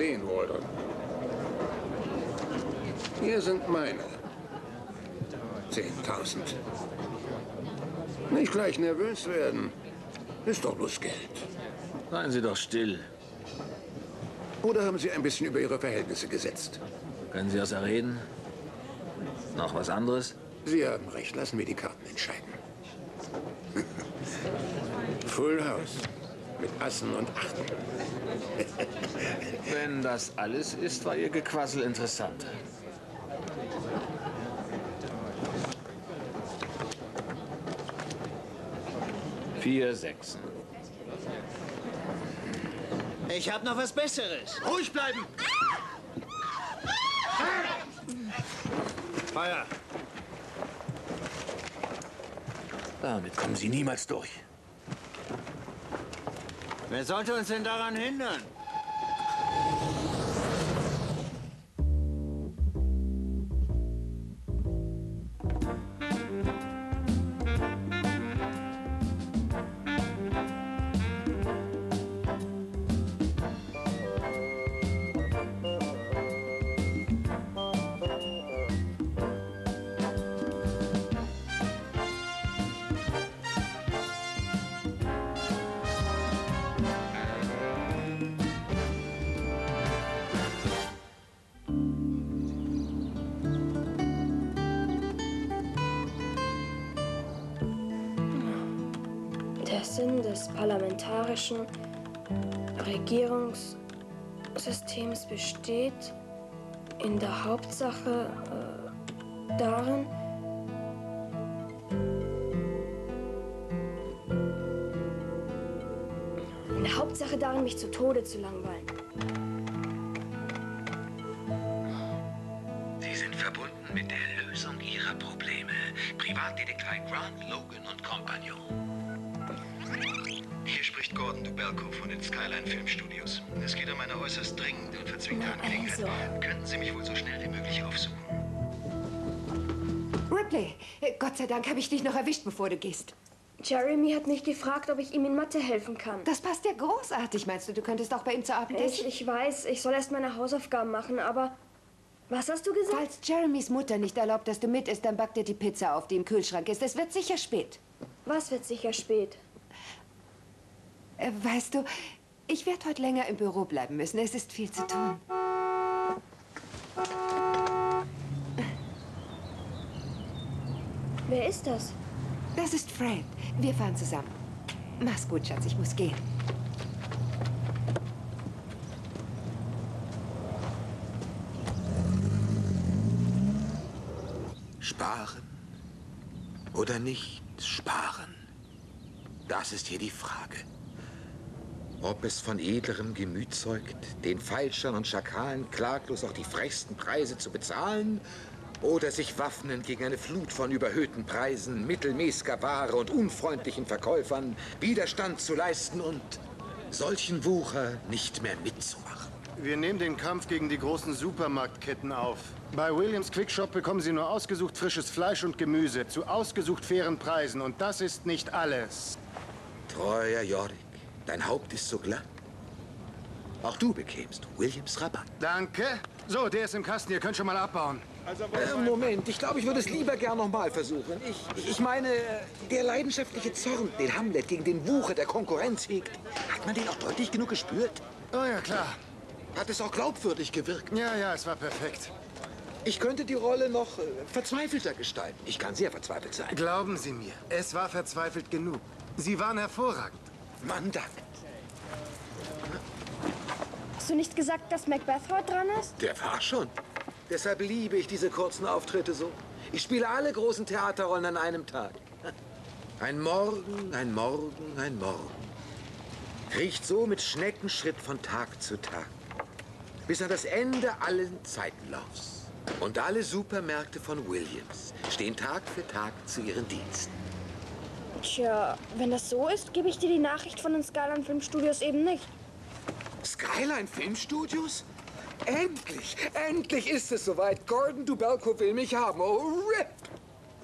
sehen wollen. Hier sind meine. 10.000. Nicht gleich nervös werden. Ist doch bloß Geld. Seien Sie doch still. Oder haben Sie ein bisschen über Ihre Verhältnisse gesetzt? Können Sie das erreden? Noch was anderes? Sie haben recht. Lassen wir die Karten entscheiden. Full House. Mit Assen und Achten. Wenn das alles ist, war Ihr Gequassel interessant. Vier Sechsen. Ich hab noch was Besseres. Ruhig bleiben! Feuer. Damit kommen Sie niemals durch. Wer sollte uns denn daran hindern? Des parlamentarischen Regierungssystems besteht in der Hauptsache äh, darin, in der Hauptsache darin, mich zu Tode zu langweilen. Sie sind verbunden mit der Lösung Ihrer Probleme. Privatdetektei Grant, Logan und Kompagnon. Dubelko von den Skyline Filmstudios. Es geht um eine äußerst dringende und verzwickte Angelegenheit. also. Könnten Sie mich wohl so schnell wie möglich aufsuchen? Ripley, Gott sei Dank habe ich dich noch erwischt, bevor du gehst. Jeremy hat mich gefragt, ob ich ihm in Mathe helfen kann. Das passt ja großartig. Meinst du, du könntest auch bei ihm zu Abend Ich, essen? ich weiß, ich soll erst meine Hausaufgaben machen, aber was hast du gesagt? Falls Jeremys Mutter nicht erlaubt, dass du mit isst, dann backt er die Pizza auf, die im Kühlschrank ist. Es wird sicher spät. Was wird sicher spät? Äh, weißt du, ich werde heute länger im Büro bleiben müssen. Es ist viel zu tun. Wer ist das? Das ist Fred. Wir fahren zusammen. Mach's gut, Schatz. Ich muss gehen. Sparen oder nicht sparen? Das ist hier die Frage. Ob es von edlerem Gemüt zeugt, den Falschern und Schakalen klaglos auch die frechsten Preise zu bezahlen, oder sich waffnen gegen eine Flut von überhöhten Preisen, mittelmäßiger Ware und unfreundlichen Verkäufern, Widerstand zu leisten und solchen Wucher nicht mehr mitzumachen. Wir nehmen den Kampf gegen die großen Supermarktketten auf. Bei Williams Quickshop bekommen Sie nur ausgesucht frisches Fleisch und Gemüse zu ausgesucht fairen Preisen. Und das ist nicht alles. Treuer Jorik, dein Haupt ist so glatt. Auch du bekämst Williams Rabatt. Danke. So, der ist im Kasten. Ihr könnt schon mal abbauen. Äh, Moment, ich glaube, ich würde es lieber gern noch mal versuchen. Ich, ich meine, der leidenschaftliche Zorn, den Hamlet gegen den Wucher der Konkurrenz hegt, hat man den auch deutlich genug gespürt? Oh ja, klar. Hat es auch glaubwürdig gewirkt? Ja, ja, es war perfekt. Ich könnte die Rolle noch äh, verzweifelter gestalten. Ich kann sehr verzweifelt sein. Glauben Sie mir, es war verzweifelt genug. Sie waren hervorragend. Man dankt. Hast du nicht gesagt, dass Macbeth heute dran ist? Der war schon. Deshalb liebe ich diese kurzen Auftritte so. Ich spiele alle großen Theaterrollen an einem Tag. Ein Morgen, ein Morgen, ein Morgen. Riecht so mit Schneckenschritt von Tag zu Tag. Bis an das Ende allen Zeitenlaufs. Und alle Supermärkte von Williams stehen Tag für Tag zu ihren Diensten. Tja, wenn das so ist, gebe ich dir die Nachricht von den Skyline Filmstudios eben nicht. Skyline Filmstudios? Endlich, endlich ist es soweit. Gordon Dubelko will mich haben. Oh, RIP!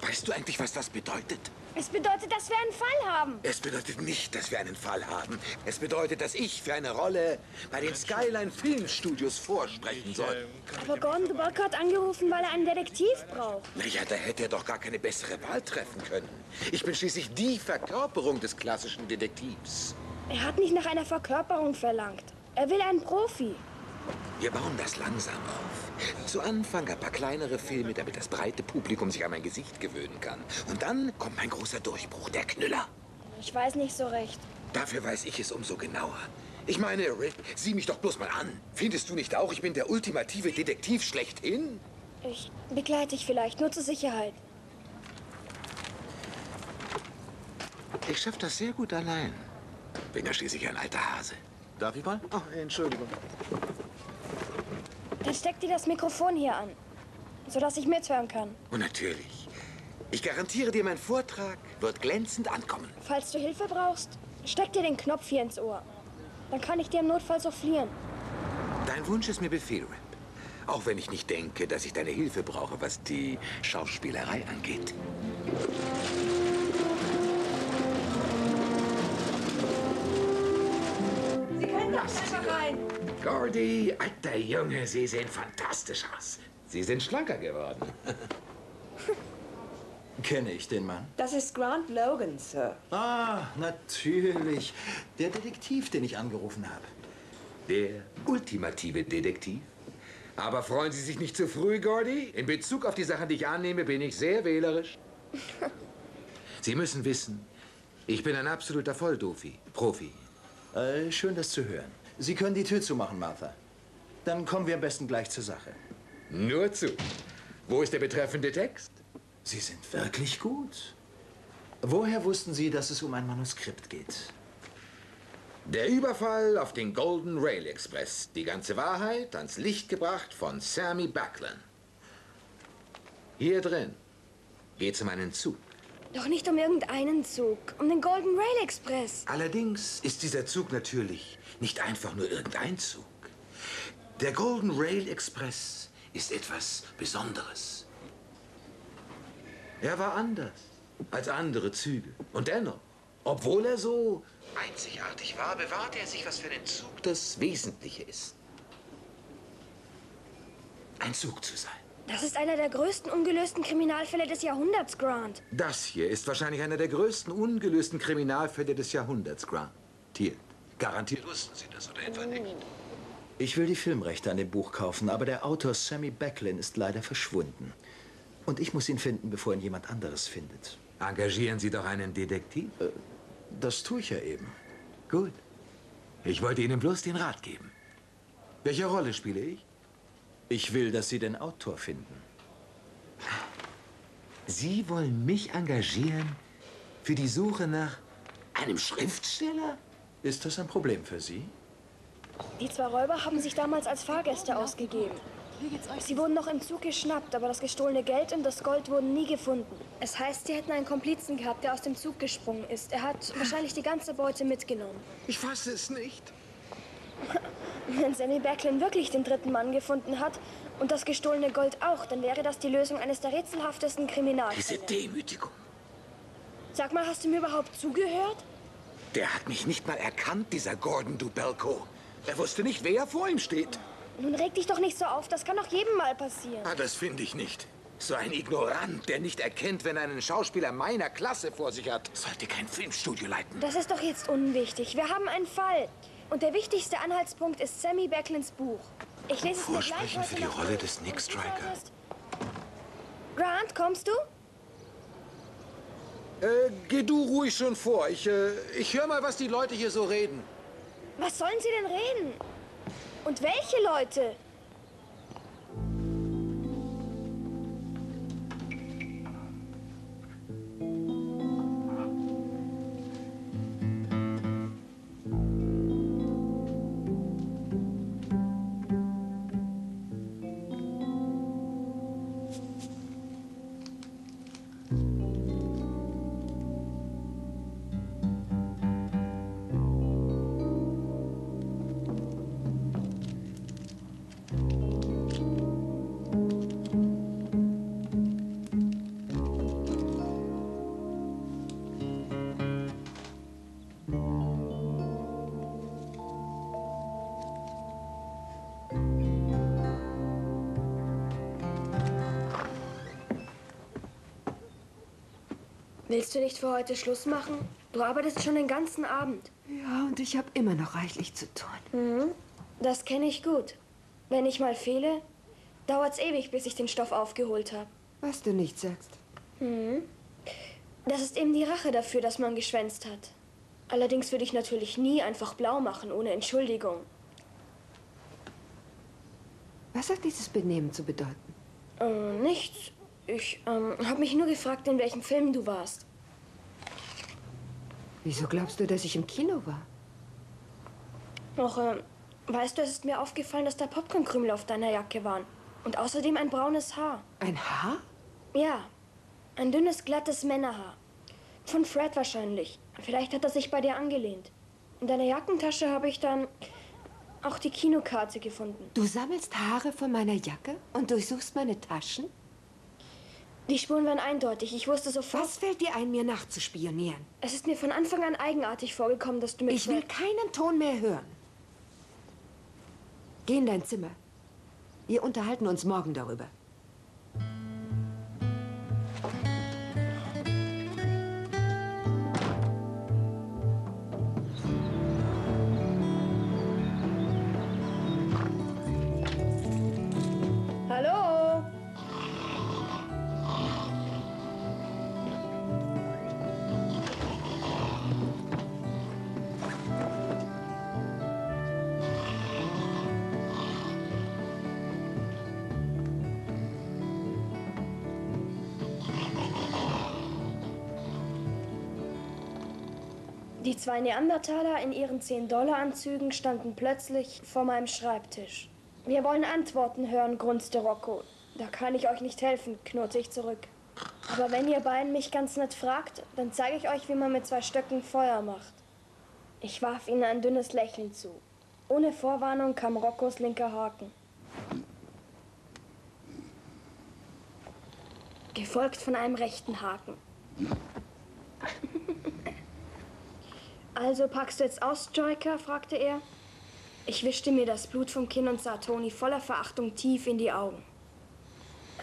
Weißt du eigentlich, was das bedeutet? Es bedeutet, dass wir einen Fall haben. Es bedeutet nicht, dass wir einen Fall haben. Es bedeutet, dass ich für eine Rolle bei den Skyline Filmstudios vorsprechen soll. Aber Gordon Dubocca hat angerufen, weil er einen Detektiv braucht. Naja, da hätte er doch gar keine bessere Wahl treffen können. Ich bin schließlich die Verkörperung des klassischen Detektivs. Er hat nicht nach einer Verkörperung verlangt. Er will einen Profi. Wir bauen das langsam auf. Zu Anfang ein paar kleinere Filme, damit das breite Publikum sich an mein Gesicht gewöhnen kann. Und dann kommt mein großer Durchbruch, der Knüller. Ich weiß nicht so recht. Dafür weiß ich es umso genauer. Ich meine, Rick, sieh mich doch bloß mal an. Findest du nicht auch, ich bin der ultimative Detektiv schlechthin? Ich begleite dich vielleicht, nur zur Sicherheit. Ich schaff das sehr gut allein. Bin ja schließlich ein alter Hase. Darf ich mal? Oh, Entschuldigung. Dann steck dir das Mikrofon hier an, sodass ich mithören kann. Und natürlich. Ich garantiere dir, mein Vortrag wird glänzend ankommen. Falls du Hilfe brauchst, steck dir den Knopf hier ins Ohr. Dann kann ich dir im Notfall soufflieren. Dein Wunsch ist mir Befehl, Rip. Auch wenn ich nicht denke, dass ich deine Hilfe brauche, was die Schauspielerei angeht. Sie können doch selber rein. Gordy, alter Junge, Sie sehen fantastisch aus. Sie sind schlanker geworden. Kenne ich den Mann? Das ist Grant Logan, Sir. Ah, natürlich. Der Detektiv, den ich angerufen habe. Der ultimative Detektiv. Aber freuen Sie sich nicht zu früh, Gordy. In Bezug auf die Sachen, die ich annehme, bin ich sehr wählerisch. Sie müssen wissen, ich bin ein absoluter Volldofi, Profi. Äh, schön, das zu hören. Sie können die Tür zumachen, Martha. Dann kommen wir am besten gleich zur Sache. Nur zu. Wo ist der betreffende Text? Sie sind wirklich gut. Woher wussten Sie, dass es um ein Manuskript geht? Der Überfall auf den Golden Rail Express. Die ganze Wahrheit ans Licht gebracht von Sammy Backlund. Hier drin geht's um einen Zug. Doch nicht um irgendeinen Zug, um den Golden Rail Express. Allerdings ist dieser Zug natürlich nicht einfach nur irgendein Zug. Der Golden Rail Express ist etwas Besonderes. Er war anders als andere Züge. Und dennoch, obwohl er so einzigartig war, bewahrte er sich, was für den Zug das Wesentliche ist. Ein Zug zu sein. Das ist einer der größten ungelösten Kriminalfälle des Jahrhunderts, Grant. Das hier ist wahrscheinlich einer der größten ungelösten Kriminalfälle des Jahrhunderts, Grant. Garantiert wussten Sie das oder etwa nicht? Ich will die Filmrechte an dem Buch kaufen, aber der Autor Sammy Backlund ist leider verschwunden. Und ich muss ihn finden, bevor ihn jemand anderes findet. Engagieren Sie doch einen Detektiv. Das tue ich ja eben. Gut. Ich wollte Ihnen bloß den Rat geben. Welche Rolle spiele ich? Ich will, dass Sie den Autor finden. Sie wollen mich engagieren für die Suche nach einem Schriftsteller? Ist das ein Problem für Sie? Die zwei Räuber haben sich damals als Fahrgäste ausgegeben. Sie wurden noch im Zug geschnappt, aber das gestohlene Geld und das Gold wurden nie gefunden. Es heißt, sie hätten einen Komplizen gehabt, der aus dem Zug gesprungen ist. Er hat wahrscheinlich die ganze Beute mitgenommen. Ich fasse es nicht. Wenn Sammy Backlund wirklich den dritten Mann gefunden hat und das gestohlene Gold auch, dann wäre das die Lösung eines der rätselhaftesten Diese Kriminalfälle. Demütigung. Sag mal, hast du mir überhaupt zugehört? Der hat mich nicht mal erkannt, dieser Gordon Dubelko. Er wusste nicht, wer vor ihm steht. Nun reg dich doch nicht so auf, das kann doch jedem mal passieren. Ah, das finde ich nicht. So ein Ignorant, der nicht erkennt, wenn er einen Schauspieler meiner Klasse vor sich hat, sollte kein Filmstudio leiten. Das ist doch jetzt unwichtig. Wir haben einen Fall. Und der wichtigste Anhaltspunkt ist Sammy Backlunds Buch. Ich lese es mir gleich Vorsprechen heute für die Rolle durch. des Nick Striker. Grant, kommst du? Äh, geh du ruhig schon vor. Ich, äh, ich höre mal, was die Leute hier so reden. Was sollen sie denn reden? Und welche Leute? Willst du nicht für heute Schluss machen? Du arbeitest schon den ganzen Abend. Ja, und ich habe immer noch reichlich zu tun. Mhm. Das kenne ich gut. Wenn ich mal fehle, dauert's ewig, bis ich den Stoff aufgeholt habe. Was du nicht sagst. Mhm. Das ist eben die Rache dafür, dass man geschwänzt hat. Allerdings würde ich natürlich nie einfach blau machen, ohne Entschuldigung. Was hat dieses Benehmen zu bedeuten? Äh, nichts. Ich ähm, habe mich nur gefragt, in welchem Film du warst. Wieso glaubst du, dass ich im Kino war? Noch, äh, weißt du, es ist mir aufgefallen, dass da Popcornkrümel auf deiner Jacke waren. Und außerdem ein braunes Haar. Ein Haar? Ja, ein dünnes, glattes Männerhaar. Von Fred wahrscheinlich. Vielleicht hat er sich bei dir angelehnt. In deiner Jackentasche habe ich dann auch die Kinokarte gefunden. Du sammelst Haare von meiner Jacke und durchsuchst meine Taschen? Die Spuren waren eindeutig. Ich wusste sofort. Was fällt dir ein, mir nachzuspionieren? Es ist mir von Anfang an eigenartig vorgekommen, dass du mit Ich will keinen Ton mehr hören. Geh in dein Zimmer. Wir unterhalten uns morgen darüber. Die zwei Neandertaler in ihren 10-Dollar-Anzügen standen plötzlich vor meinem Schreibtisch. Wir wollen Antworten hören, grunzte Rocco. Da kann ich euch nicht helfen, knurrte ich zurück. Aber wenn ihr beiden mich ganz nett fragt, dann zeige ich euch, wie man mit zwei Stöcken Feuer macht. Ich warf ihnen ein dünnes Lächeln zu. Ohne Vorwarnung kam Roccos linker Haken. Gefolgt von einem rechten Haken. Also packst du jetzt aus, Joyka? fragte er. Ich wischte mir das Blut vom Kinn und sah Toni voller Verachtung tief in die Augen.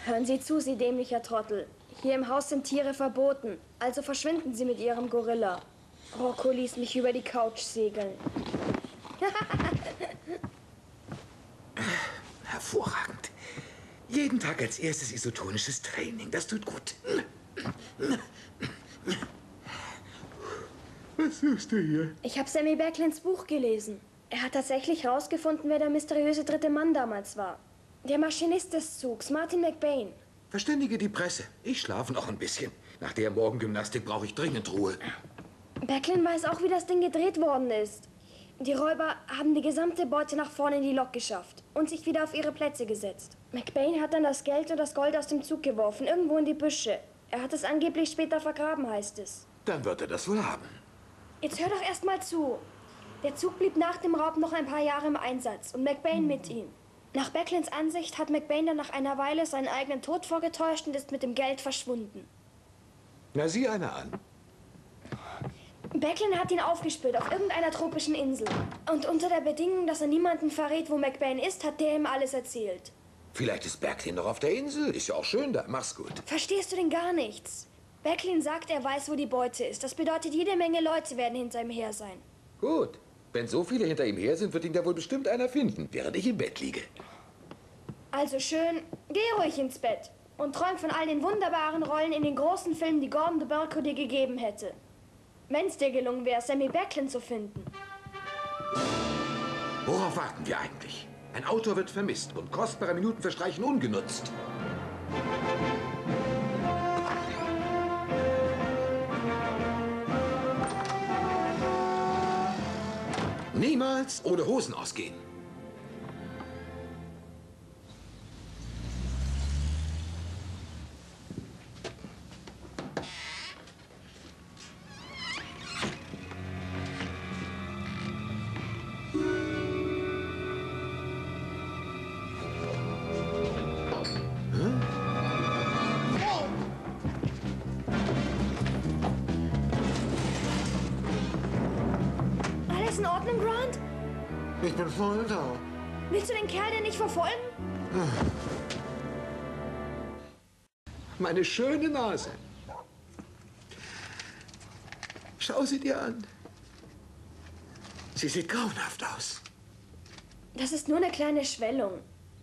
Hören Sie zu, Sie dämlicher Trottel. Hier im Haus sind Tiere verboten, also verschwinden Sie mit Ihrem Gorilla. Rocco ließ mich über die Couch segeln. Hervorragend. Jeden Tag als erstes isotonisches Training. Das tut gut. Was suchst du hier? Ich habe Sammy Backlins Buch gelesen. Er hat tatsächlich herausgefunden, wer der mysteriöse dritte Mann damals war. Der Maschinist des Zugs, Martin McBain. Verständige die Presse. Ich schlafe noch ein bisschen. Nach der Morgengymnastik brauche ich dringend Ruhe. Backlin weiß auch, wie das Ding gedreht worden ist. Die Räuber haben die gesamte Beute nach vorne in die Lok geschafft und sich wieder auf ihre Plätze gesetzt. McBain hat dann das Geld und das Gold aus dem Zug geworfen, irgendwo in die Büsche. Er hat es angeblich später vergraben, heißt es. Dann wird er das wohl haben. Jetzt hör doch erst mal zu. Der Zug blieb nach dem Raub noch ein paar Jahre im Einsatz und McBain mit ihm. Nach Backlins Ansicht hat McBain dann nach einer Weile seinen eigenen Tod vorgetäuscht und ist mit dem Geld verschwunden. Na, sieh einer an. Backlin hat ihn aufgespürt auf irgendeiner tropischen Insel. Und unter der Bedingung, dass er niemanden verrät, wo McBain ist, hat der ihm alles erzählt. Vielleicht ist Berglin noch auf der Insel. Ist ja auch schön da. Mach's gut. Verstehst du denn gar nichts? Backlin sagt, er weiß, wo die Beute ist. Das bedeutet, jede Menge Leute werden hinter ihm her sein. Gut. Wenn so viele hinter ihm her sind, wird ihn da wohl bestimmt einer finden, während ich im Bett liege. Also schön, geh ruhig ins Bett und träum von all den wunderbaren Rollen in den großen Filmen, die Gordon de Belco dir gegeben hätte. Wenn's dir gelungen wäre, Sammy Backlin zu finden. Worauf warten wir eigentlich? Ein Autor wird vermisst und kostbare Minuten verstreichen ungenutzt. Niemals ohne Hosen ausgehen. Meine schöne Nase. Schau sie dir an. Sie sieht grauenhaft aus. Das ist nur eine kleine Schwellung.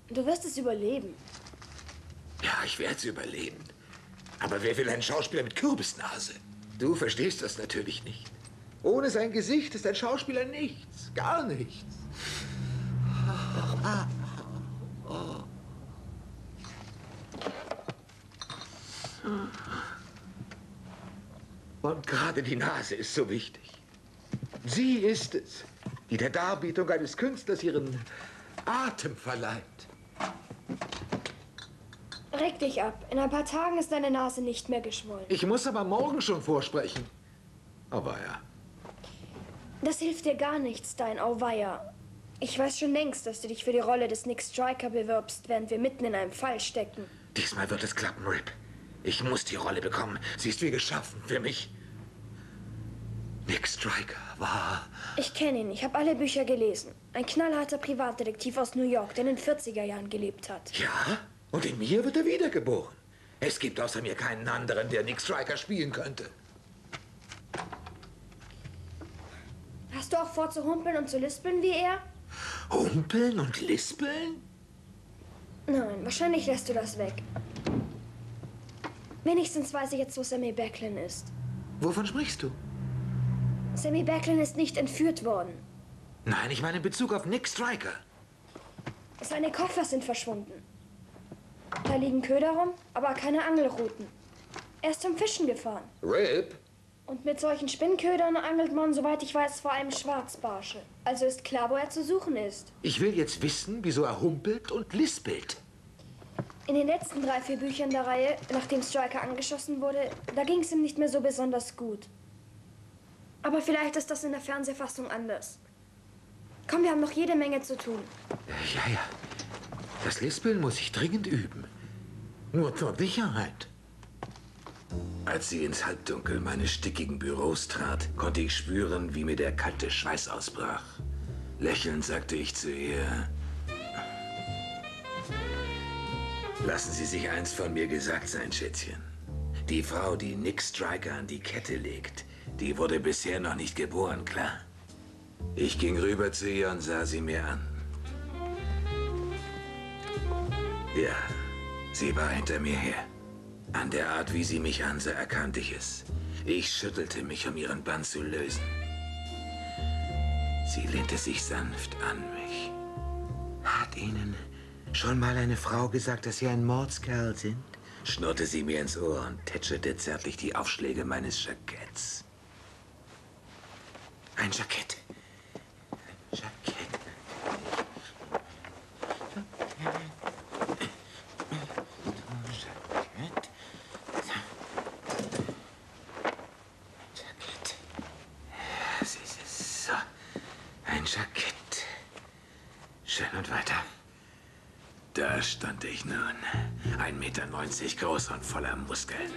Du wirst es überleben. Ja, ich werde es überleben. Aber wer will einen Schauspieler mit Kürbisnase? Du verstehst das natürlich nicht. Ohne sein Gesicht ist ein Schauspieler nichts. Gar nichts. Und gerade die Nase ist so wichtig. Sie ist es, die der Darbietung eines Künstlers ihren Atem verleiht. Reg dich ab. In ein paar Tagen ist deine Nase nicht mehr geschwollen. Ich muss aber morgen schon vorsprechen. Ja. Das hilft dir gar nichts, dein Auweia. Ich weiß schon längst, dass du dich für die Rolle des Nick Striker bewirbst, während wir mitten in einem Fall stecken. Diesmal wird es klappen, Rip. Ich muss die Rolle bekommen. Sie ist wie geschaffen für mich. Nick Striker war. Ich kenne ihn. Ich habe alle Bücher gelesen. Ein knallharter Privatdetektiv aus New York, der in den 40er Jahren gelebt hat. Ja? Und in mir wird er wiedergeboren. Es gibt außer mir keinen anderen, der Nick Striker spielen könnte. Hast du auch vor zu humpeln und zu lispeln wie er? Humpeln und lispeln? Nein, wahrscheinlich lässt du das weg. Wenigstens weiß ich jetzt, wo Sammy Backlin ist. Wovon sprichst du? Sammy Backlin ist nicht entführt worden. Nein, ich meine in Bezug auf Nick Striker. Seine Koffer sind verschwunden. Da liegen Köder rum, aber keine Angelruten. Er ist zum Fischen gefahren. Rip? Und mit solchen Spinnködern angelt man, soweit ich weiß, vor allem Schwarzbarsche. Also ist klar, wo er zu suchen ist. Ich will jetzt wissen, wieso er humpelt und lispelt. In den letzten drei, vier Büchern der Reihe, nachdem Striker angeschossen wurde, da ging es ihm nicht mehr so besonders gut. Aber vielleicht ist das in der Fernsehfassung anders. Komm, wir haben noch jede Menge zu tun. Äh, Ja, ja. Das Lispeln muss ich dringend üben. Nur zur Sicherheit. Als sie ins Halbdunkel meines stickigen Büros trat, konnte ich spüren, wie mir der kalte Schweiß ausbrach. Lächelnd sagte ich zu ihr, Lassen Sie sich eins von mir gesagt sein, Schätzchen. Die Frau, die Nick Striker an die Kette legt, die wurde bisher noch nicht geboren, klar? Ich ging rüber zu ihr und sah sie mir an. Ja, sie war hinter mir her. An der Art, wie sie mich ansah, erkannte ich es. Ich schüttelte mich, um ihren Bann zu lösen. Sie lehnte sich sanft an mich. Hat Ihnen schon mal eine Frau gesagt, dass Sie ein Mordskerl sind? schnurrte sie mir ins Ohr und tätschelte zärtlich die Aufschläge meines Jacketts. Ein Jackett. Jackett. Jackett. Das ist es. So. Ein Jackett. Schön und weiter. Da stand ich nun. 1,90 Meter groß und voller Muskeln.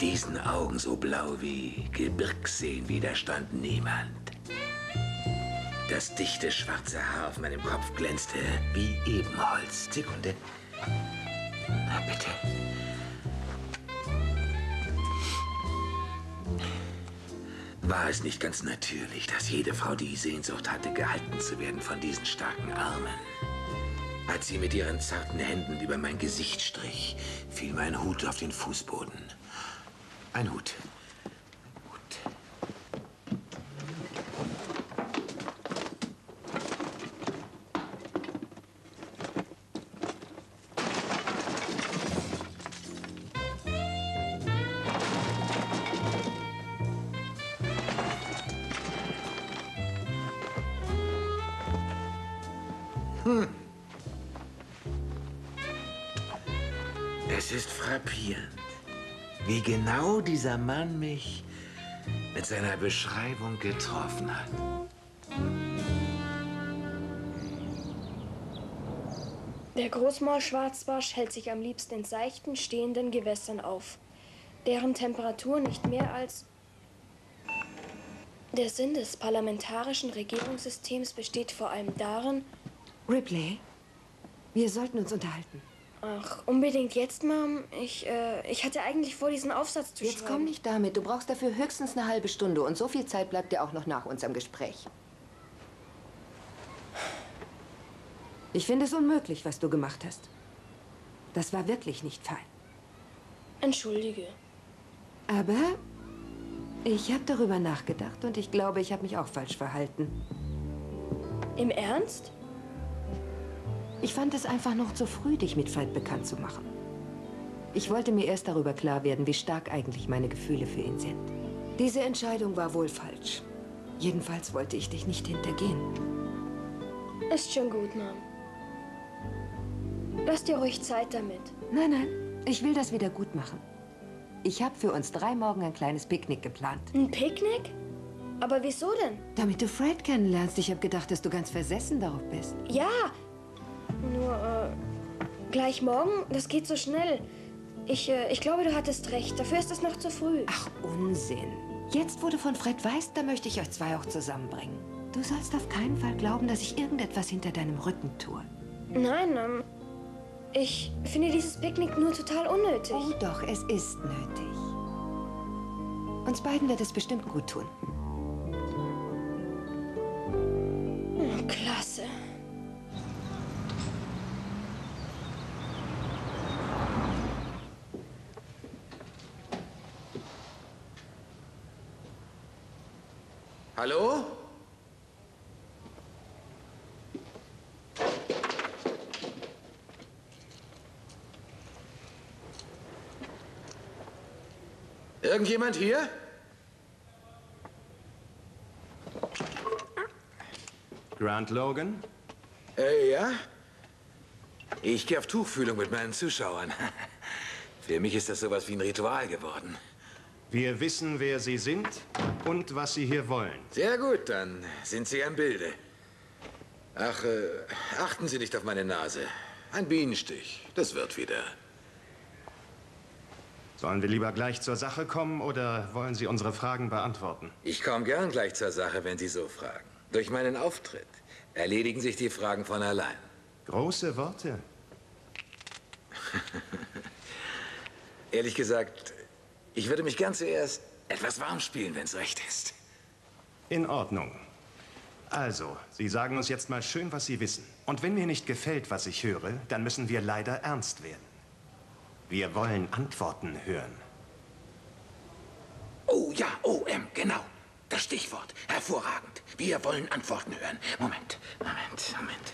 Diesen Augen so blau wie Gebirgsseen widerstand niemand. Das dichte schwarze Haar auf meinem Kopf glänzte wie Ebenholz. Sekunde. Na bitte. War es nicht ganz natürlich, dass jede Frau die Sehnsucht hatte, gehalten zu werden von diesen starken Armen? Als sie mit ihren zarten Händen über mein Gesicht strich, fiel mein Hut auf den Fußboden. Ein Hut. Dieser Mann mich mit seiner Beschreibung getroffen hat. Der Großmaulschwarzbarsch hält sich am liebsten in seichten, stehenden Gewässern auf, deren Temperatur nicht mehr als... Der Sinn des parlamentarischen Regierungssystems besteht vor allem darin, Ripley, wir sollten uns unterhalten. Ach, unbedingt jetzt, Mom. Ich, äh, ich hatte eigentlich vor, diesen Aufsatz zu Jetzt schreiben. komm nicht damit. Du brauchst dafür höchstens eine halbe Stunde und so viel Zeit bleibt dir auch noch nach unserem Gespräch. Ich finde es unmöglich, was du gemacht hast. Das war wirklich nicht fein. Entschuldige. Aber ich habe darüber nachgedacht und ich glaube, ich habe mich auch falsch verhalten. Im Ernst? Ich fand es einfach noch zu früh, dich mit Fred bekannt zu machen. Ich wollte mir erst darüber klar werden, wie stark eigentlich meine Gefühle für ihn sind. Diese Entscheidung war wohl falsch. Jedenfalls wollte ich dich nicht hintergehen. Ist schon gut, Mom. Lass dir ruhig Zeit damit. Nein, nein, ich will das wieder gut machen. Ich habe für uns drei Morgen ein kleines Picknick geplant. Ein Picknick? Aber wieso denn? Damit du Fred kennenlernst. Ich habe gedacht, dass du ganz versessen darauf bist. Ja. Nur, äh, gleich morgen? Das geht so schnell. Ich, äh, ich glaube, du hattest recht. Dafür ist es noch zu früh. Ach, Unsinn. Jetzt, wo du von Fred weißt, da möchte ich euch zwei auch zusammenbringen. Du sollst auf keinen Fall glauben, dass ich irgendetwas hinter deinem Rücken tue. Nein, ähm, ich finde dieses Picknick nur total unnötig. Oh doch, es ist nötig. Uns beiden wird es bestimmt gut tun. Hallo? Irgendjemand hier? Grant Logan? Äh, ja? Ich gehe auf Tuchfühlung mit meinen Zuschauern. Für mich ist das sowas wie ein Ritual geworden. Wir wissen, wer Sie sind und was Sie hier wollen. Sehr gut, dann sind Sie am Bilde. Ach, äh, achten Sie nicht auf meine Nase. Ein Bienenstich, das wird wieder. Sollen wir lieber gleich zur Sache kommen oder wollen Sie unsere Fragen beantworten? Ich komme gern gleich zur Sache, wenn Sie so fragen. Durch meinen Auftritt erledigen sich die Fragen von allein. Große Worte. Ehrlich gesagt, ich würde mich gern zuerst etwas warm spielen, wenn es recht ist. In Ordnung. Also, Sie sagen uns jetzt mal schön, was Sie wissen. Und wenn mir nicht gefällt, was ich höre, dann müssen wir leider ernst werden. Wir wollen Antworten hören. Oh ja, OM, genau. Das Stichwort. Hervorragend. Wir wollen Antworten hören. Moment, Moment, Moment.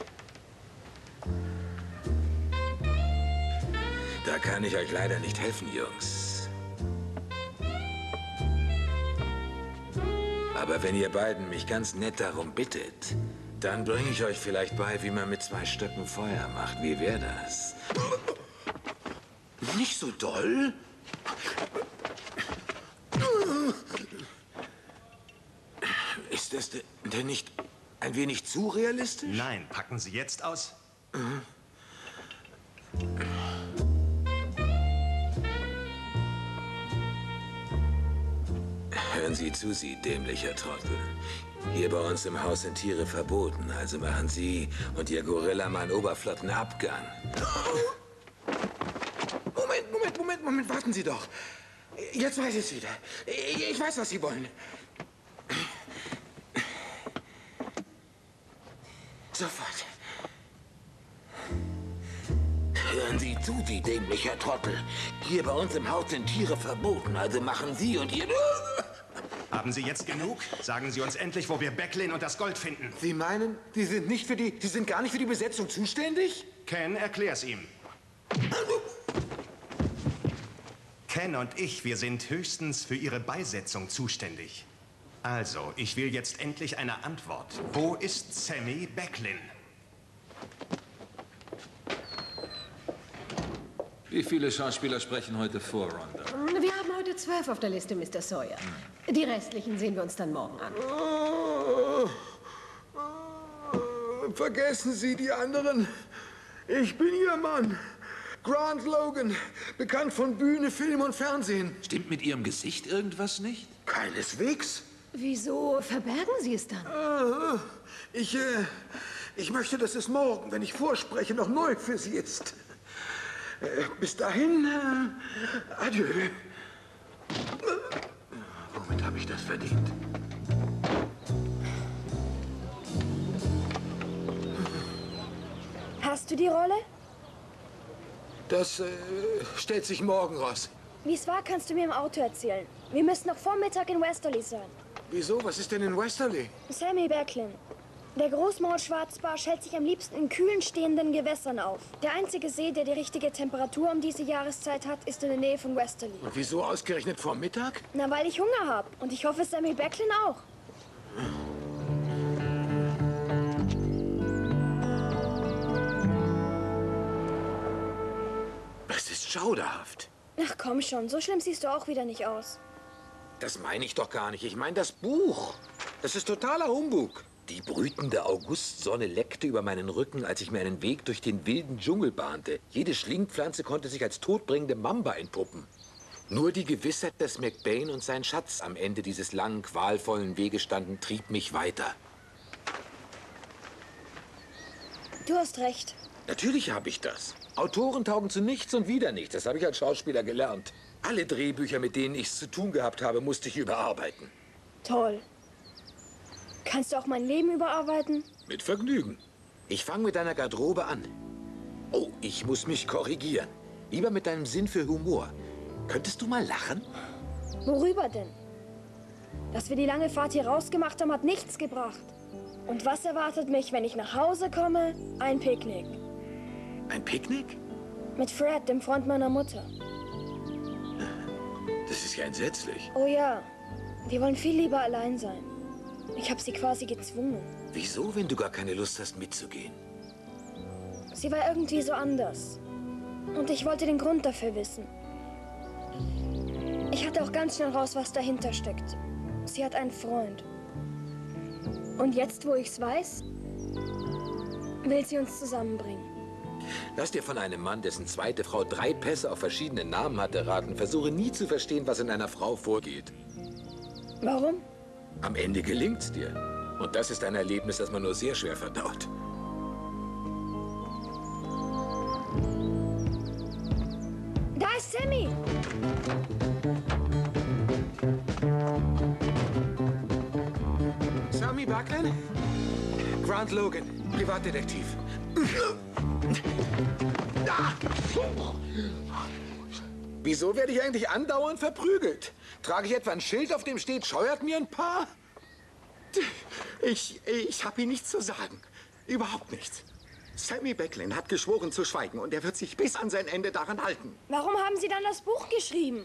Da kann ich euch leider nicht helfen, Jungs. Aber wenn ihr beiden mich ganz nett darum bittet, dann bringe ich euch vielleicht bei, wie man mit zwei Stöcken Feuer macht. Wie wäre das? Nicht so doll? Ist das de- denn nicht ein wenig zu realistisch? Nein, packen Sie jetzt aus? Hören Sie zu, Sie dämlicher Trottel. Hier bei uns im Haus sind Tiere verboten, also machen Sie und Ihr Gorillamann oberflotten Abgang. Moment, Moment, Moment, Moment, warten Sie doch. Jetzt weiß ich es wieder. Ich ich weiß, was Sie wollen. Sofort. Hören Sie zu, Sie dämlicher Trottel. Hier bei uns im Haus sind Tiere verboten, also machen Sie und Ihr... Haben Sie jetzt genug? Sagen Sie uns endlich, wo wir Becklin und das Gold finden. Sie meinen, Sie sind nicht für die, Sie sind gar nicht für die Besetzung zuständig? Ken, erklär's ihm. Ken und ich, wir sind höchstens für Ihre Beisetzung zuständig. Also, ich will jetzt endlich eine Antwort. Wo ist Sammy Becklin? Wie viele Schauspieler sprechen heute vor, Rhonda? Zwölf auf der Liste, Mr. Sawyer. Die restlichen sehen wir uns dann morgen an. Oh, Vergessen Sie die anderen. Ich bin Ihr Mann. Grant Logan, bekannt von Bühne, Film und Fernsehen. Stimmt mit Ihrem Gesicht irgendwas nicht? Keineswegs. Wieso verbergen Sie es dann? Ah, Ich, äh, ich möchte, dass es morgen, wenn ich vorspreche, noch neu für Sie ist. Äh, bis dahin, äh, adieu. Womit habe ich das verdient? Hast du die Rolle? Das äh, stellt sich morgen raus. Wie es war, kannst du mir im Auto erzählen. Wir müssen noch vor Mittag in Westerly sein. Wieso? Was ist denn in Westerly? Sammy Becklin. Der Großmaul-Schwarzbarsch hält sich am liebsten in kühlen, stehenden Gewässern auf. Der einzige See, der die richtige Temperatur um diese Jahreszeit hat, ist in der Nähe von Westerly. Und wieso ausgerechnet vor Mittag? Na, weil ich Hunger habe. Und ich hoffe, Sammy Becklin auch. Das ist schauderhaft. Ach komm schon, so schlimm siehst du auch wieder nicht aus. Das meine ich doch gar nicht. Ich meine das Buch. Das ist totaler Humbug. Die brütende Augustsonne leckte über meinen Rücken, als ich mir einen Weg durch den wilden Dschungel bahnte. Jede Schlingpflanze konnte sich als todbringende Mamba entpuppen. Nur die Gewissheit, dass McBain und sein Schatz am Ende dieses langen, qualvollen Weges standen, trieb mich weiter. Du hast recht. Natürlich habe ich das. Autoren taugen zu nichts und wieder nichts. Das habe ich als Schauspieler gelernt. Alle Drehbücher, mit denen ich es zu tun gehabt habe, musste ich überarbeiten. Toll. Kannst du auch mein Leben überarbeiten? Mit Vergnügen. Ich fange mit deiner Garderobe an. Oh, ich muss mich korrigieren. Lieber mit deinem Sinn für Humor. Könntest du mal lachen? Worüber denn? Dass wir die lange Fahrt hier rausgemacht haben, hat nichts gebracht. Und was erwartet mich, wenn ich nach Hause komme? Ein Picknick. Ein Picknick? Mit Fred, dem Freund meiner Mutter. Das ist ja entsetzlich. Oh ja, wir wollen viel lieber allein sein. Ich habe sie quasi gezwungen. Wieso, wenn du gar keine Lust hast, mitzugehen? Sie war irgendwie so anders. Und ich wollte den Grund dafür wissen. Ich hatte auch ganz schnell raus, was dahinter steckt. Sie hat einen Freund. Und jetzt, wo ich's weiß, will sie uns zusammenbringen. Lass dir von einem Mann, dessen zweite Frau drei Pässe auf verschiedene Namen hatte, raten. Versuche nie zu verstehen, was in einer Frau vorgeht. Warum? Am Ende gelingt's dir. Und das ist ein Erlebnis, das man nur sehr schwer verdaut. Da ist Sammy! Sammy Buckland? Grant Logan, Privatdetektiv. Wieso werde ich eigentlich andauernd verprügelt? Trage ich etwa ein Schild, auf dem steht, scheuert mir ein Paar? Ich, ich habe Ihnen nichts zu sagen. Überhaupt nichts. Sammy Becklin hat geschworen zu schweigen und er wird sich bis an sein Ende daran halten. Warum haben Sie dann das Buch geschrieben?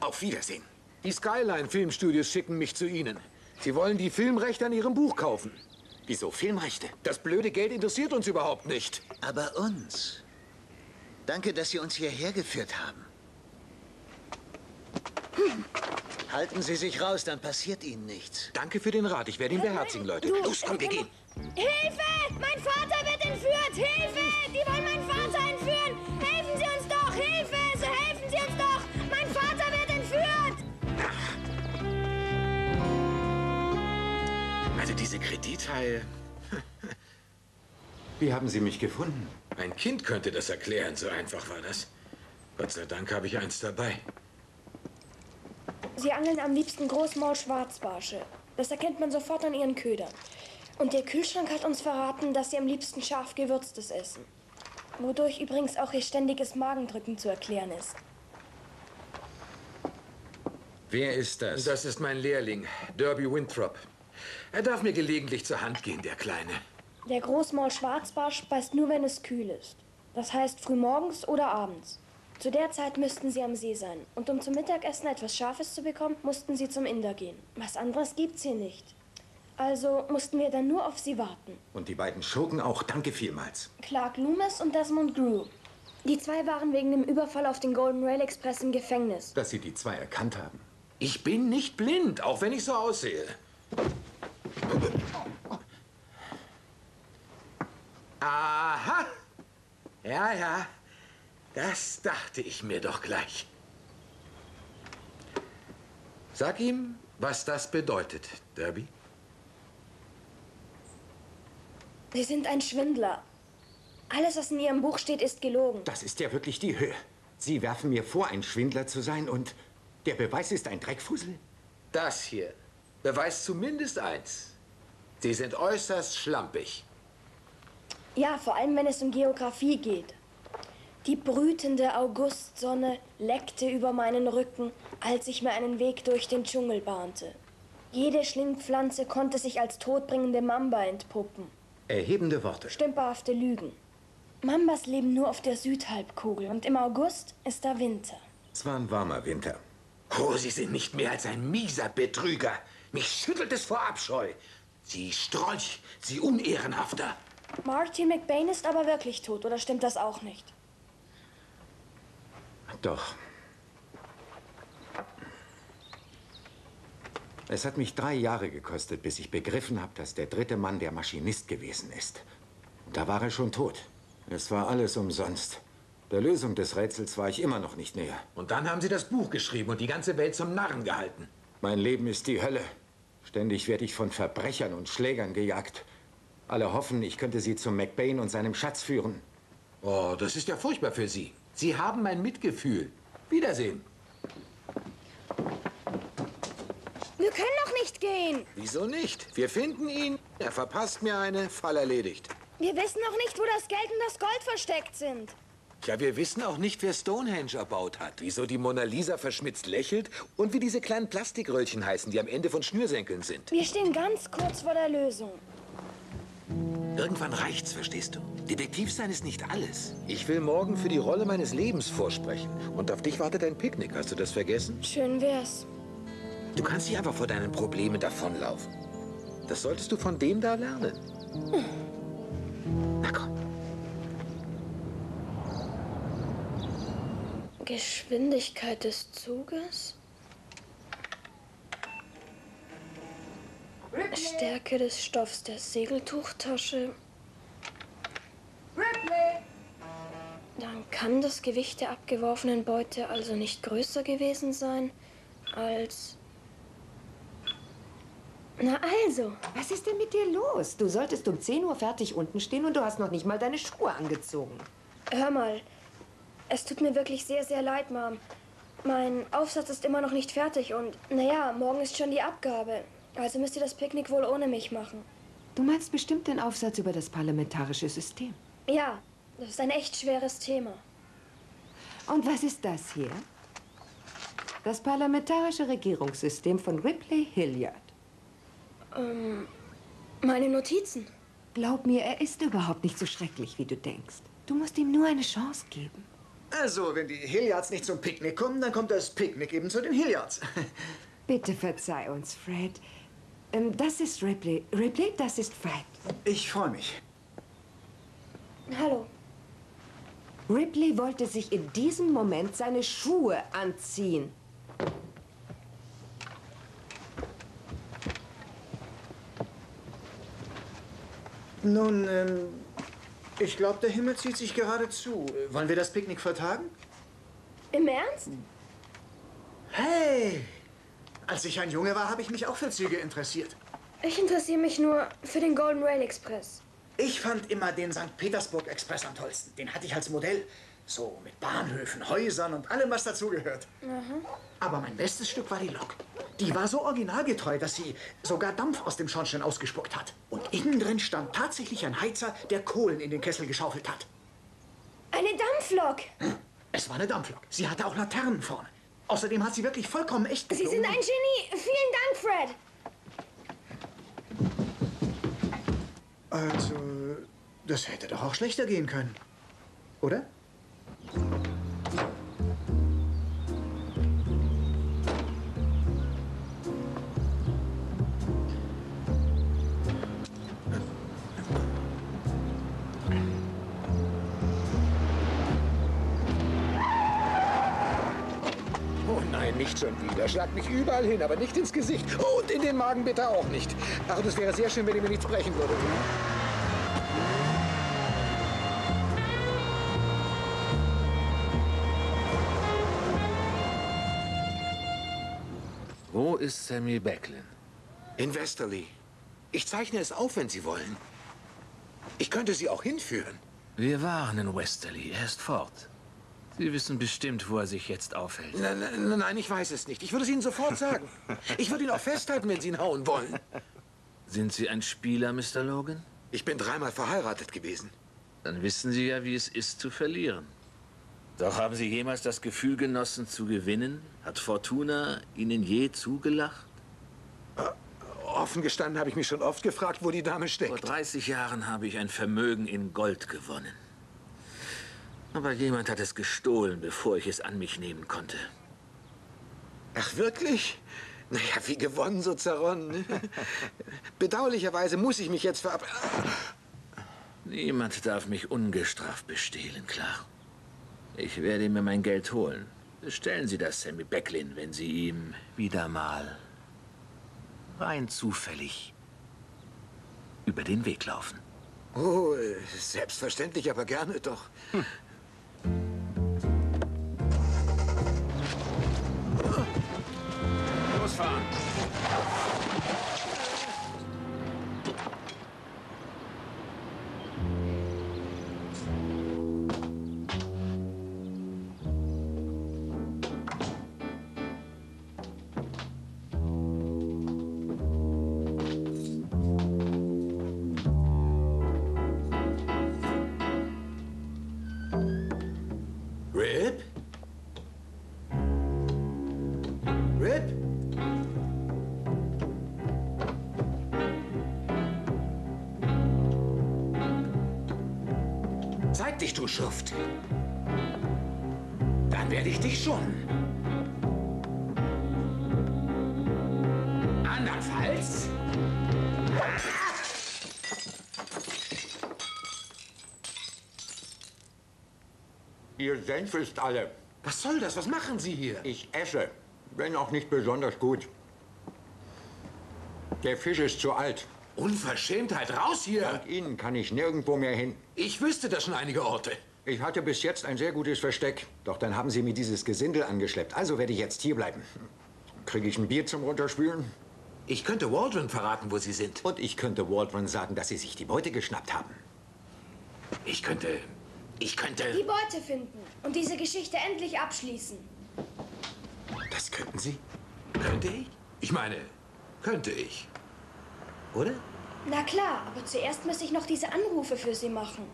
Auf Wiedersehen. Die Skyline Filmstudios schicken mich zu Ihnen. Sie wollen die Filmrechte an Ihrem Buch kaufen. Wieso Filmrechte? Das blöde Geld interessiert uns überhaupt nicht. Aber uns. Danke, dass Sie uns hierher geführt haben. Halten Sie sich raus, dann passiert Ihnen nichts. Danke für den Rat. Ich werde ihn beherzigen, Leute. Du- Los, komm, wir gehen. Hilfe! Mein Vater wird entführt! Hilfe! Die wollen meinen Vater entführen! Helfen Sie uns doch! Hilfe! So helfen Sie uns doch! Mein Vater wird entführt! Also diese Kredithaie. Wie haben Sie mich gefunden? Ein Kind könnte das erklären, so einfach war das. Gott sei Dank habe ich eins dabei. Sie angeln am liebsten Großmaul-Schwarzbarsche. Das erkennt man sofort an ihren Ködern. Und der Kühlschrank hat uns verraten, dass sie am liebsten scharf gewürztes essen. Wodurch übrigens auch ihr ständiges Magendrücken zu erklären ist. Wer ist das? Das ist mein Lehrling, Derby Winthrop. Er darf mir gelegentlich zur Hand gehen, der Kleine. Der Großmaul-Schwarzbarsch beißt nur, wenn es kühl ist. Das heißt frühmorgens oder abends. Zu der Zeit müssten sie am See sein. Und um zum Mittagessen etwas Scharfes zu bekommen, mussten sie zum Inder gehen. Was anderes gibt's hier nicht. Also mussten wir dann nur auf sie warten. Und die beiden Schurken auch. Danke vielmals. Clark Loomis und Desmond Grew. Die zwei waren wegen dem Überfall auf den Golden Rail Express im Gefängnis. Dass Sie die zwei erkannt haben. Ich bin nicht blind, auch wenn ich so aussehe. Aha. Ja, ja. Das dachte ich mir doch gleich. Sag ihm, was das bedeutet, Derby. Sie sind ein Schwindler. Alles, was in Ihrem Buch steht, ist gelogen. Das ist ja wirklich die Höhe. Sie werfen mir vor, ein Schwindler zu sein und der Beweis ist ein Dreckfussel? Das hier beweist zumindest eins. Sie sind äußerst schlampig. Ja, vor allem, wenn es um Geografie geht. Die brütende Augustsonne leckte über meinen Rücken, als ich mir einen Weg durch den Dschungel bahnte. Jede Schlingpflanze konnte sich als todbringende Mamba entpuppen. Erhebende Worte. Stümperhafte Lügen. Mambas leben nur auf der Südhalbkugel und im August ist da Winter. Es war ein warmer Winter. Oh, Sie sind nicht mehr als ein mieser Betrüger. Mich schüttelt es vor Abscheu. Sie Strolch, Sie Unehrenhafter. Marty McBain ist aber wirklich tot, oder stimmt das auch nicht? Doch. Es hat mich drei Jahre gekostet, bis ich begriffen habe, dass der dritte Mann der Maschinist gewesen ist. Und da war er schon tot. Es war alles umsonst. Der Lösung des Rätsels war ich immer noch nicht näher. Und dann haben Sie das Buch geschrieben und die ganze Welt zum Narren gehalten. Mein Leben ist die Hölle. Ständig werde ich von Verbrechern und Schlägern gejagt. Alle hoffen, ich könnte sie zu McBain und seinem Schatz führen. Oh, das ist ja furchtbar für Sie. Sie haben mein Mitgefühl. Wiedersehen. Wir können doch nicht gehen. Wieso nicht? Wir finden ihn. Er verpasst mir eine, Fall erledigt. Wir wissen noch nicht, wo das Geld und das Gold versteckt sind. Ja, wir wissen auch nicht, wer Stonehenge erbaut hat. Wieso die Mona Lisa verschmitzt lächelt und wie diese kleinen Plastikröllchen heißen, die am Ende von Schnürsenkeln sind. Wir stehen ganz kurz vor der Lösung. Irgendwann reicht's, verstehst du? Detektiv sein ist nicht alles. Ich will morgen für die Rolle meines Lebens vorsprechen. Und auf dich wartet ein Picknick. Hast du das vergessen? Schön wär's. Du kannst nicht einfach vor deinen Problemen davonlaufen. Das solltest du von dem da lernen. Na komm. Geschwindigkeit des Zuges? Stärke des Stoffs der Segeltuchtasche. Dann kann das Gewicht der abgeworfenen Beute also nicht größer gewesen sein als... Na also. Was ist denn mit dir los? Du solltest um 10 Uhr fertig unten stehen und du hast noch nicht mal deine Schuhe angezogen. Hör mal, es tut mir wirklich sehr, sehr leid, Mom. Mein Aufsatz ist immer noch nicht fertig und, naja, morgen ist schon die Abgabe. Also müsst ihr das Picknick wohl ohne mich machen. Du meinst bestimmt den Aufsatz über das parlamentarische System. Ja, das ist ein echt schweres Thema. Und was ist das hier? Das parlamentarische Regierungssystem von Ripley Hilliard. Ähm, meine Notizen. Glaub mir, er ist überhaupt nicht so schrecklich, wie du denkst. Du musst ihm nur eine Chance geben. Also, wenn die Hilliards nicht zum Picknick kommen, dann kommt das Picknick eben zu den Hilliards. Bitte verzeih uns, Fred. Ähm, das ist Ripley. Ripley, das ist Fred. Ich freue mich. Hallo. Ripley wollte sich in diesem Moment seine Schuhe anziehen. Nun, ähm, ich glaube, der Himmel zieht sich gerade zu. Wollen wir das Picknick vertagen? Im Ernst? Hey! Als ich ein Junge war, habe ich mich auch für Züge interessiert. Ich interessiere mich nur für den Golden Rail Express. Ich fand immer den St. Petersburg Express am tollsten. Den hatte ich als Modell. So mit Bahnhöfen, Häusern und allem, was dazugehört. Aber mein bestes Stück war die Lok. Die war so originalgetreu, dass sie sogar Dampf aus dem Schornstein ausgespuckt hat. Und innen drin stand tatsächlich ein Heizer, der Kohlen in den Kessel geschaufelt hat. Eine Dampflok. Es war eine Dampflok. Sie hatte auch Laternen vorne. Außerdem hat sie wirklich vollkommen echt Sie sind ein Genie. Vielen Dank, Fred. Also, das hätte doch auch schlechter gehen können. Oder? Nicht schon wieder. Schlag mich überall hin, aber nicht ins Gesicht. Und in den Magen bitte auch nicht. Ach, das wäre sehr schön, wenn ihr mir nichts brechen würdet. Wo ist Sammy Becklin? In Westerly. Ich zeichne es auf, wenn Sie wollen. Ich könnte Sie auch hinführen. Wir waren in Westerly. Er ist fort. Sie wissen bestimmt, wo er sich jetzt aufhält. Nein, nein, nein, ich weiß es nicht. Ich würde es Ihnen sofort sagen. Ich würde ihn auch festhalten, wenn Sie ihn hauen wollen. Sind Sie ein Spieler, Mr. Logan? Ich bin dreimal verheiratet gewesen. Dann wissen Sie ja, wie es ist zu verlieren. Doch haben Sie jemals das Gefühl genossen, zu gewinnen? Hat Fortuna Ihnen je zugelacht? Offen gestanden habe ich mich schon oft gefragt, wo die Dame steckt. Vor 30 Jahren habe ich ein Vermögen in Gold gewonnen. Aber jemand hat es gestohlen, bevor ich es an mich nehmen konnte. Ach, wirklich? Naja, wie gewonnen, so zerronnen. Bedauerlicherweise muss ich mich jetzt verab... Niemand darf mich ungestraft bestehlen, klar. Ich werde mir mein Geld holen. Bestellen Sie das Sammy Becklin, wenn Sie ihm wieder mal rein zufällig über den Weg laufen. Oh, selbstverständlich, aber gerne doch. Hm. Senf ist alle. Was soll das? Was machen Sie hier? Ich esse, wenn auch nicht besonders gut. Der Fisch ist zu alt. Unverschämtheit, raus hier! Dank Ihnen kann ich nirgendwo mehr hin. Ich wüsste da schon einige Orte. Ich hatte bis jetzt ein sehr gutes Versteck. Doch dann haben Sie mir dieses Gesindel angeschleppt. Also werde ich jetzt hier bleiben. Kriege ich ein Bier zum Runterspülen? Ich könnte Waldron verraten, wo Sie sind. Und ich könnte Waldron sagen, dass Sie sich die Beute geschnappt haben. Ich könnte... Ich könnte... Die Beute finden und diese Geschichte endlich abschließen. Das könnten Sie? Könnte ich? Ich meine, könnte ich. Oder? Na klar, aber zuerst muss ich noch diese Anrufe für Sie machen.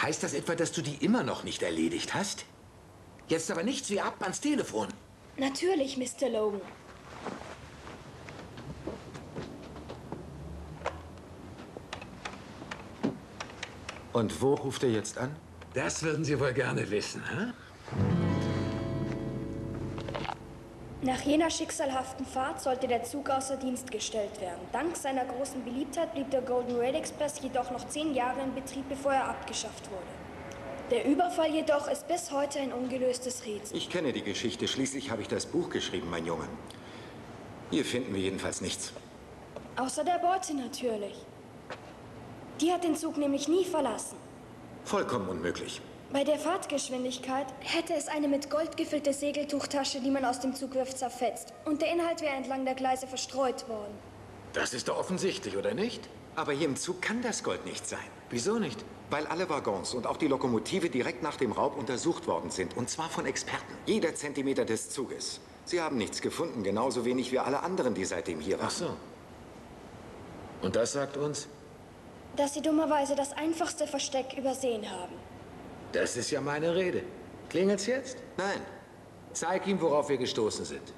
Heißt das etwa, dass du die immer noch nicht erledigt hast? Jetzt aber nichts wie ab ans Telefon. Natürlich, Mr. Logan. Und wo ruft er jetzt an? Das würden Sie wohl gerne wissen, hä? Nach jener schicksalhaften Fahrt sollte der Zug außer Dienst gestellt werden. Dank seiner großen Beliebtheit blieb der Golden Rail Express jedoch noch zehn Jahre in Betrieb, bevor er abgeschafft wurde. Der Überfall jedoch ist bis heute ein ungelöstes Rätsel. Ich kenne die Geschichte. Schließlich habe ich das Buch geschrieben, mein Junge. Hier finden wir jedenfalls nichts. Außer der Beute natürlich. Die hat den Zug nämlich nie verlassen. Vollkommen unmöglich. Bei der Fahrtgeschwindigkeit hätte es eine mit Gold gefüllte Segeltuchtasche, die man aus dem Zug wirft, zerfetzt. Und der Inhalt wäre entlang der Gleise verstreut worden. Das ist doch offensichtlich, oder nicht? Aber hier im Zug kann das Gold nicht sein. Wieso nicht? Weil alle Waggons und auch die Lokomotive direkt nach dem Raub untersucht worden sind. Und zwar von Experten. Jeder Zentimeter des Zuges. Sie haben nichts gefunden, genauso wenig wie alle anderen, die seitdem hier waren. Ach so. Und das sagt uns? Dass sie dummerweise das einfachste Versteck übersehen haben. Das ist ja meine Rede. Klingelt's jetzt? Nein. Zeig ihm, worauf wir gestoßen sind.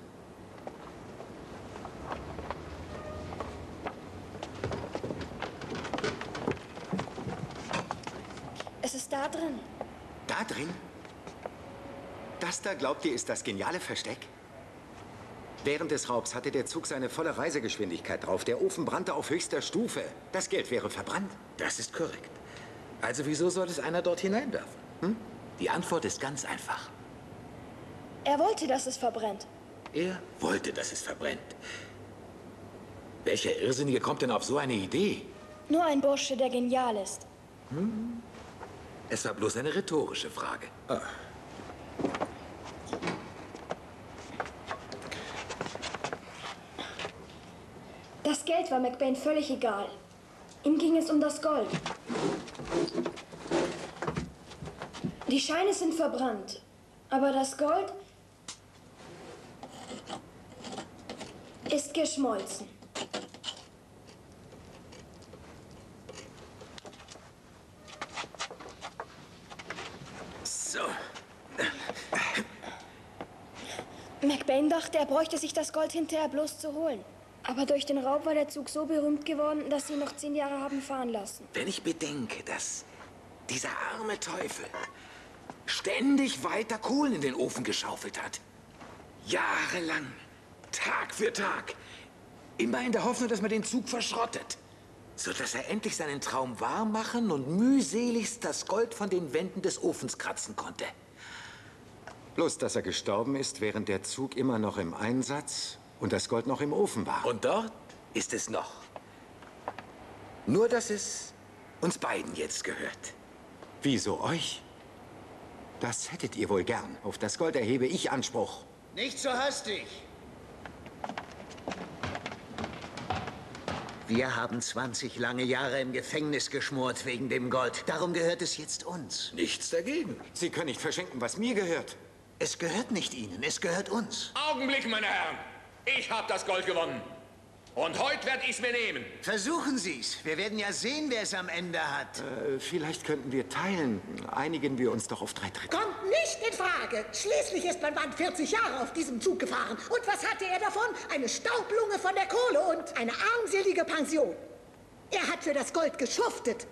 Es ist da drin. Da drin? Das da, glaubt ihr, ist das geniale Versteck? Während des Raubs hatte der Zug seine volle Reisegeschwindigkeit drauf. Der Ofen brannte auf höchster Stufe. Das Geld wäre verbrannt. Das ist korrekt. Also wieso soll es einer dort hineinwerfen? Hm? Die Antwort ist ganz einfach. Er wollte, dass es verbrennt. Er wollte, dass es verbrennt. Welcher Irrsinnige kommt denn auf so eine Idee? Nur ein Bursche, der genial ist. Hm? Es war bloß eine rhetorische Frage. Ah. Geld war McBain völlig egal. Ihm ging es um das Gold. Die Scheine sind verbrannt. Aber das Gold ist geschmolzen. So. McBain dachte, er bräuchte sich das Gold hinterher bloß zu holen. Aber durch den Raub war der Zug so berühmt geworden, dass sie ihn noch zehn Jahre haben fahren lassen. Wenn ich bedenke, dass dieser arme Teufel ständig weiter Kohlen in den Ofen geschaufelt hat. Jahrelang, Tag für Tag. Immer in der Hoffnung, dass man den Zug verschrottet. Sodass er endlich seinen Traum wahr machen und mühseligst das Gold von den Wänden des Ofens kratzen konnte. Bloß, dass er gestorben ist, während der Zug immer noch im Einsatz und das Gold noch im Ofen war. Und dort ist es noch. Nur, dass es uns beiden jetzt gehört. Wieso euch? Das hättet ihr wohl gern. Auf das Gold erhebe ich Anspruch. Nicht so hastig. Wir haben 20 lange Jahre im Gefängnis geschmort wegen dem Gold. Darum gehört es jetzt uns. Nichts dagegen. Sie können nicht verschenken, was mir gehört. Es gehört nicht Ihnen, es gehört uns. Augenblick, meine Herren. Ich habe das Gold gewonnen. Und heute werde ich es mir nehmen. Versuchen Sie es. Wir werden ja sehen, wer es am Ende hat. Äh, vielleicht könnten wir teilen. Einigen wir uns doch auf drei Drittel. Kommt nicht in Frage. Schließlich ist mein Mann 40 Jahre auf diesem Zug gefahren. Und was hatte er davon? Eine Staublunge von der Kohle und eine armselige Pension. Er hat für das Gold geschuftet.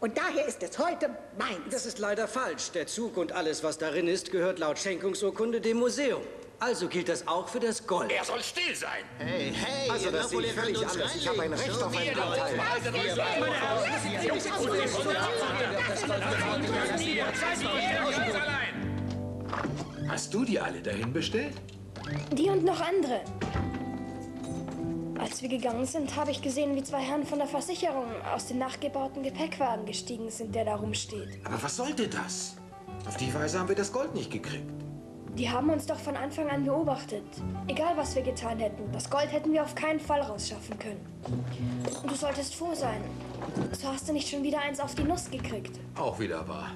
Und daher ist es heute meins. Das ist leider falsch. Der Zug und alles, was darin ist, gehört laut Schenkungsurkunde dem Museum. Also gilt das auch für das Gold. Er soll still sein. Hey, hey, Also, das sehe ich völlig anders. Ich habe ein Recht auf einen Anteil. Hast du die alle dahin bestellt? Die und noch andere. Als wir gegangen sind, habe ich gesehen, wie zwei Herren von der Versicherung aus dem nachgebauten Gepäckwagen gestiegen sind, der da rumsteht. Aber was sollte das? Auf die Weise haben wir das Gold nicht gekriegt. Die haben uns doch von Anfang an beobachtet. Egal, was wir getan hätten, das Gold hätten wir auf keinen Fall rausschaffen können. Und du solltest froh sein. So hast du nicht schon wieder eins auf die Nuss gekriegt. Auch wieder wahr.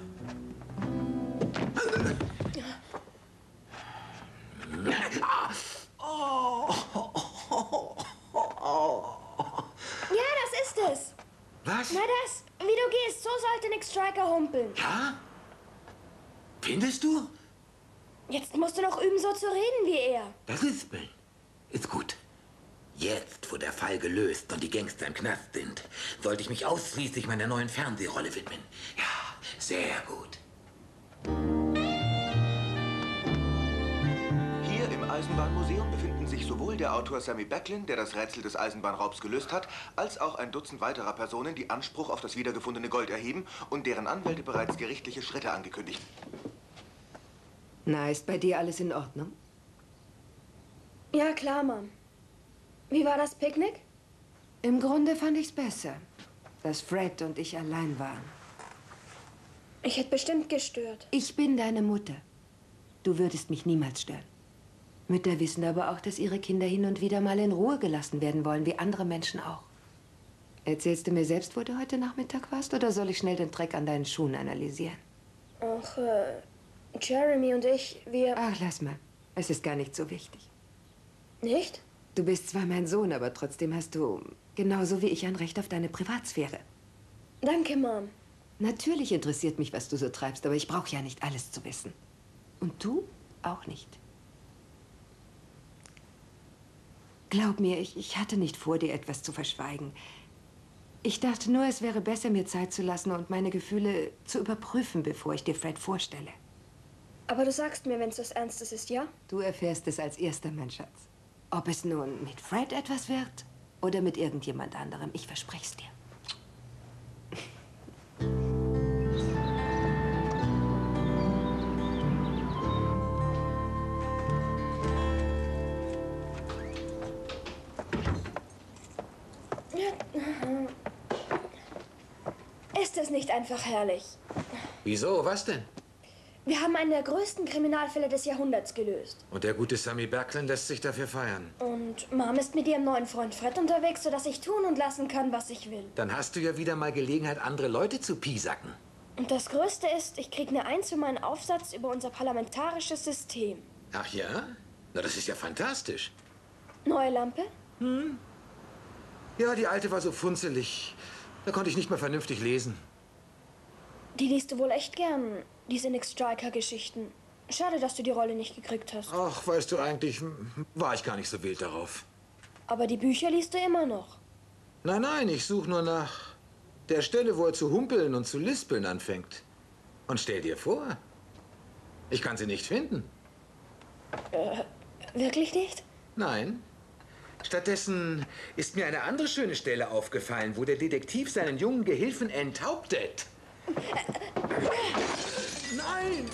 Ja, das ist es. Was? Na das, wie du gehst, so sollte Nick Striker humpeln. Ja? Findest du? Jetzt musst du noch üben, so zu reden wie er. Das ist, ist gut. Jetzt, wo der Fall gelöst und die Gangster im Knast sind, sollte ich mich ausschließlich meiner neuen Fernsehrolle widmen. Ja, sehr gut. Hier im Eisenbahnmuseum befinden sich sowohl der Autor Sammy Backlin, der das Rätsel des Eisenbahnraubs gelöst hat, als auch ein Dutzend weiterer Personen, die Anspruch auf das wiedergefundene Gold erheben und deren Anwälte bereits gerichtliche Schritte angekündigt. Na, ist bei dir alles in Ordnung? Ja, klar, Mom. Wie war das Picknick? Im Grunde fand ich's besser, dass Fred und ich allein waren. Ich hätte bestimmt gestört. Ich bin deine Mutter. Du würdest mich niemals stören. Mütter wissen aber auch, dass ihre Kinder hin und wieder mal in Ruhe gelassen werden wollen, wie andere Menschen auch. Erzählst du mir selbst, wo du heute Nachmittag warst, oder soll ich schnell den Dreck an deinen Schuhen analysieren? Ach, äh, Jeremy und ich, wir... Ach, lass mal. Es ist gar nicht so wichtig. Nicht? Du bist zwar mein Sohn, aber trotzdem hast du, genauso wie ich, ein Recht auf deine Privatsphäre. Danke, Mom. Natürlich interessiert mich, was du so treibst, aber ich brauche ja nicht alles zu wissen. Und du auch nicht. Glaub mir, ich, ich hatte nicht vor, dir etwas zu verschweigen. Ich dachte nur, es wäre besser, mir Zeit zu lassen und meine Gefühle zu überprüfen, bevor ich dir Fred vorstelle. Aber du sagst mir, wenn es was Ernstes ist, ja? Du erfährst es als erster, mein Schatz. Ob es nun mit Fred etwas wird oder mit irgendjemand anderem, ich verspreche es dir. Ist es nicht einfach herrlich? Wieso? Was denn? Wir haben einen der größten Kriminalfälle des Jahrhunderts gelöst. Und der gute Sammy Berklin lässt sich dafür feiern. Und Mom ist mit ihrem neuen Freund Fred unterwegs, sodass ich tun und lassen kann, was ich will. Dann hast du ja wieder mal Gelegenheit, andere Leute zu piesacken. Und das Größte ist, ich krieg eine Eins für meinen Aufsatz über unser parlamentarisches System. Ach ja? Na, das ist ja fantastisch. Neue Lampe? Hm? Ja, die alte war so funzelig. Da konnte ich nicht mehr vernünftig lesen. Die liest du wohl echt gern, diese Nick Striker-Geschichten. Schade, dass du die Rolle nicht gekriegt hast. Ach, weißt du, eigentlich war ich gar nicht so wild darauf. Aber die Bücher liest du immer noch. Nein, nein, ich suche nur nach der Stelle, wo er zu humpeln und zu lispeln anfängt. Und stell dir vor, ich kann sie nicht finden. Äh, wirklich nicht? Nein. Stattdessen ist mir eine andere schöne Stelle aufgefallen, wo der Detektiv seinen jungen Gehilfen enthauptet. Nein!